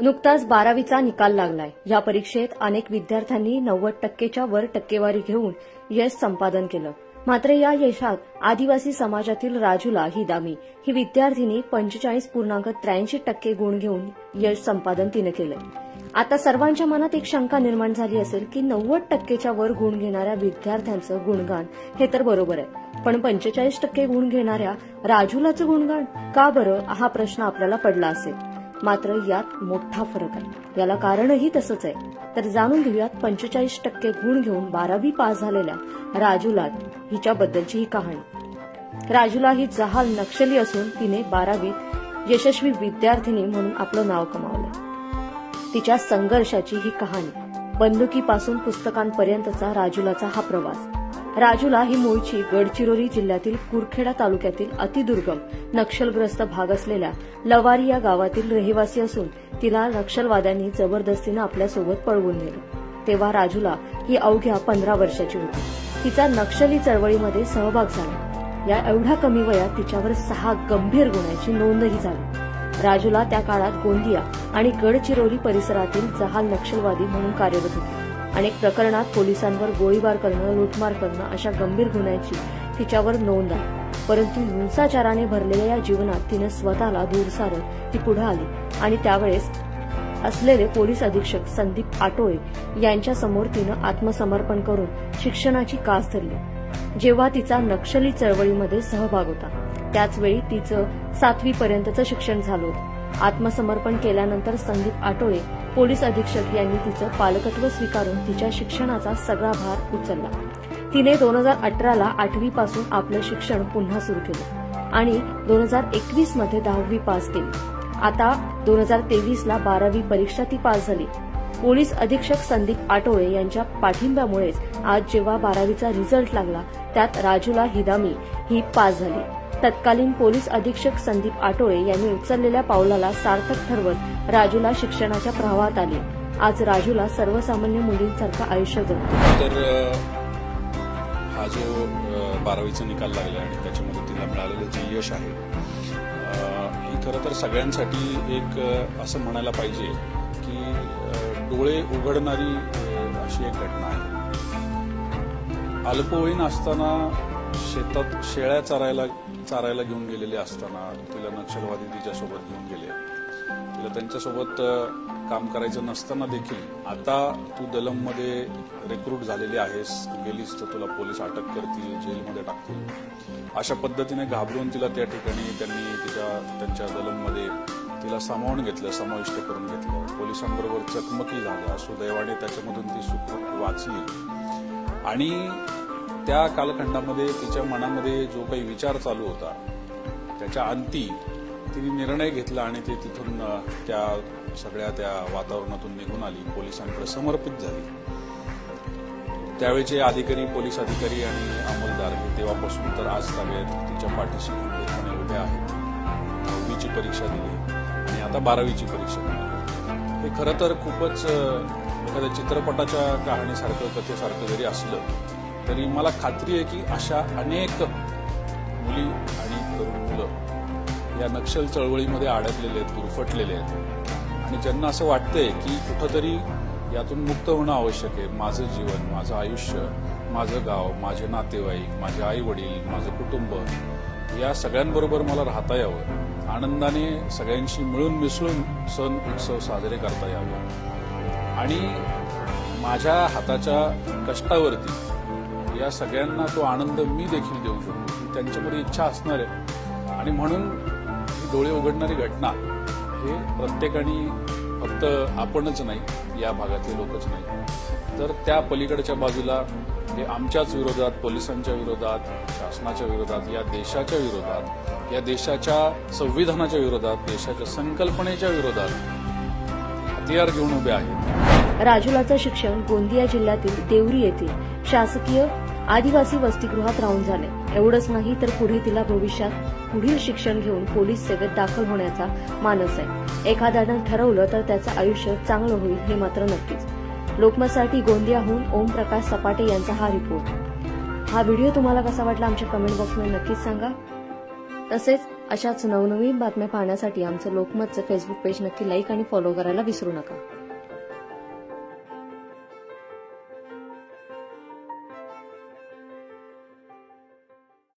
नुकताच बारावीचा निकाल लागलाय. या परीक्षेत अनेक विद्यार्थ्यांनी नव्वद टक्केच्या वर टक्केवारी घेऊन यश संपादन केलं. मात्र या यशात आदिवासी समाजातील राजूला हिदामी ही विद्यार्थिनी पंचेचाळीस पूर्णांक त्र्याऐंशी टक्के गुण घेऊन यश संपादन तिनं केलंय. आता सर्वांच्या मनात एक शंका निर्माण झाली असेल की नव्वद टक्केच्या वर गुण घेणाऱ्या विद्यार्थ्यांचं गुणगान हे तर बरोबर आहे. पण पंचेचाळीस टक्के गुण घेणाऱ्या राजूलाचं गुणगान का बरं? हा प्रश्न आपल्याला पडला असेल. मात्र यात मोठा फरक आहे. याला कारणही तसंच आहे. तर जाणून घेऊयात पंचेचाळीस टक्के गुण घेऊन बारावी पास झालेल्या राजूला हिच्याबद्दलची ही कहाणी. राजूला ही जहाल नक्षली असून तिने बारावीत यशस्वी विद्यार्थिनी म्हणून आपलं नाव कमावलं. तिच्या संघर्षाची ही कहाणी बंदुकीपासून पुस्तकांपर्यंतचा राजूलाचा हा प्रवास. राजूला ही मूळची गडचिरोली जिल्ह्यातील कुरखेडा तालुक्यातील अतिदुर्गम नक्षलग्रस्त भाग असलेल्या लवारी या गावातील रहिवासी असून तिला नक्षलवाद्यांनी जबरदस्तीनं आपल्यासोबत पळवून नेलं. तेव्हा राजूला ही अवघ्या पंधरा वर्षाची होती. तिचा नक्षली चळवळीमध्ये सहभाग झाला. या एवढ्या कमी वयात तिच्यावर सहा गंभीर गुन्ह्याची नोंदही झाली. राजूला त्या काळात गोंदिया आणि गडचिरोली परिसरातील जहाल नक्षलवादी म्हणून कार्यरत होती. अनेक प्रकरणात पोलिसांवर गोळीबार करणं लुटमार करणं अशा गंभीर गुन्ह्याची तिच्यावर नोंद आहे. परंतु हिंसाचाराने भरलेल्या या जीवनात तिनं स्वतःला दूर सारत ती पुढे आली. आणि त्यावेळेस असलेले पोलीस अधीक्षक संदीप आटोळे यांच्यासमोर तिनं आत्मसमर्पण करून शिक्षणाची कास धरली. जेव्हा तिचा नक्षली चळवळीमध्ये सहभाग होता त्याचवेळी तिचं सातवीपर्यंतचं शिक्षण झालं होतं. आत्मसमर्पण केल्यानंतर संदीप आटोळे पोलीस अधीक्षक यांनी तिचं पालकत्व स्वीकारून तिच्या शिक्षणाचा सगळा भार उचलला. तिने दोन हजार अठराला आठवीपासून आपलं शिक्षण पुन्हा सुरू केलं आणि दोन हजार एकवीसमध्ये दहावी पास केली. आता दोन हजार तेवीसला बारावी परीक्षा ती पास झाली. पोलीस अधीक्षक संदीप आटोळे यांच्या पाठिंब्यामुळेच आज जेव्हा बारावीचा रिझल्ट लागला त्यात राजूला हिदामी ही पास झाली. तत्कालीन पोलीस अधीक्षक संदीप आटोळे यांनी उचललेल्या पावलाला सार्थक ठरवत राजूला शिक्षणाच्या प्रवाहात आले. आज राजूला सर्वसामान्य मुलींसारखं आयुष्य जगतो. तर हा जो बारावीचा निकाल लागला आणि त्याच्यामध्ये तिला मिळालेलं जे यश आहे ही खरं तर सगळ्यांसाठी एक असं म्हणायला पाहिजे की डोळे उघडणारी अशी एक घटना आहे. अल्पवयीन असताना शेतात शेळ्या चारायला चारायला घेऊन गेलेले असताना तिला नक्षलवादी तिच्यासोबत घेऊन गेले तिला त्यांच्यासोबत काम करायचं नसताना देखील आता तू दलममध्ये रिक्रूट झालेली आहेस तू गेलीस तर तुला पोलीस अटक करतील जेलमध्ये टाकतील. अशा पद्धतीने घाबरून तिला त्या ठिकाणी त्यांनी तिच्या त्यांच्या दलममध्ये तिला सामावून घेतलं समाविष्ट करून घेतलं. पोलिसांबरोबर चकमकी झाल्या. सुदैवाने त्याच्यामधून ती सुखरूप वाचली. आणि त्या कालखंडामध्ये तिच्या मनामध्ये जो काही विचार चालू होता त्याच्या अंती तिने निर्णय घेतला आणि ते तिथून त्या सगळ्या त्या वातावरणातून निघून आली. पोलिसांकडे समर्पित झाली. त्यावेळेचे अधिकारी पोलीस अधिकारी आणि अंमलदार हे तेव्हापासून तर आज ताब्यात तिच्या पाठीशी खंबीरपणे उभे आहेत. दहावीची परीक्षा दिली आणि आता बारावीची परीक्षा दिली. हे खरं तर खूपच एखाद्या चित्रपटाच्या कहाणीसारखं कथेसारखं जरी असलं तरी मला खात्री आहे की अशा अनेक मुली आणि तरुण मुलं या नक्षल चळवळीमध्ये अडकलेले आहेत गुरफटलेले आहेत. आणि ज्यांना असं वाटतंय की कुठंतरी यातून मुक्त होणं आवश्यक आहे. माझं जीवन माझं आयुष्य माझं गाव माझे नातेवाईक माझे आई वडील माझं कुटुंब या सगळ्यांबरोबर मला राहता यावं. आनंदाने सगळ्यांशी मिळून मिसळून सण उत्सव साजरे करता यावे. आणि माझ्या हाताच्या कष्टावरती या सगळ्यांना तो आनंद मी देखील देऊ शकतो. त्यांच्यामध्ये इच्छा असणार आहे. आणि म्हणून डोळे उघडणारी घटना हे प्रत्येकाने फक्त आपणच नाही या भागातले लोकच नाही. तर त्या पलीकडच्या बाजूला हे आमच्याच विरोधात पोलिसांच्या विरोधात शासनाच्या विरोधात या देशाच्या विरोधात या देशाच्या संविधानाच्या विरोधात देशाच्या संकल्पनेच्या विरोधात हतियार घेऊन उभे आहेत. राजुलाचं शिक्षण गोंदिया जिल्ह्यातील देवरी येथील शासकीय आदिवासी वसतिगृहात राहून झाले. एवढंच नाही तर पुढे तिला भविष्यात पुढील शिक्षण घेऊन पोलीस सेवेत दाखल होण्याचा मानस आहे. एखाद्यानं ठरवलं तर त्याचं आयुष्य चांगलं होईल हे मात्र नक्कीच. लोकमतसाठी गोंदियाहून ओम प्रकाश सपाटे यांचा हा रिपोर्ट. हा व्हिडिओ तुम्हाला कसा वाटला आमच्या कमेंट बॉक्समध्ये नक्कीच सांगा. तसेच अशाच नवनवीन बातम्या पाहण्यासाठी आमचं लोकमतचं फेसबुक पेज नक्की लाईक आणि फॉलो करायला विसरू नका.